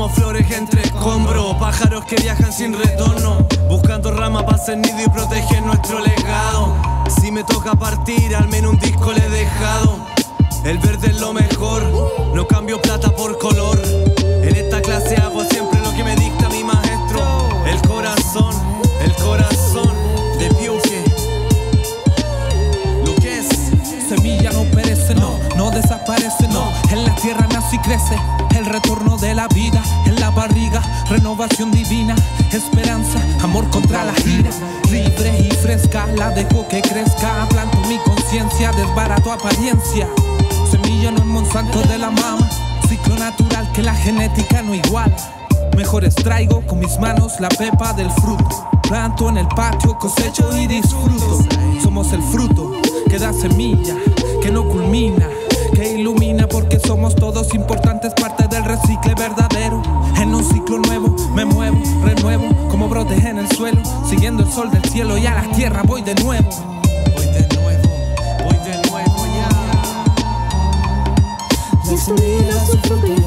entre escombros, pájaros que viajan sin retorno, buscando rama para hacer nido y proteger nuestro legado. Si me toca partir, al menos un disco le he dejado. El verde es lo mejor, no cambio plata por color. En esta clase hago siempre lo que me dicta mi maestro. El corazón, el corazón de Piuque. Lo que es. Semilla no perece, no, no desaparece, no. En la tierra nace y crece. Retorno de la vida en la barriga, renovación divina, esperanza, amor contra la gira. Libre y fresca, la dejo que crezca. Planto mi conciencia, desbarato apariencia. Semilla no es Monsanto de la mama, ciclo natural que la genética no iguala. Mejor extraigo con mis manos la pepa del fruto. Planto en el patio, cosecho y disfruto. Somos el fruto que da semilla, que no culmina, que ilumina porque somos todos importantes, Ciclo nuevo me muevo, renuevo, como brotes en el suelo, siguiendo el sol del cielo y a la tierra voy de nuevo. Voy de nuevo, voy de nuevo ya. Y el futuro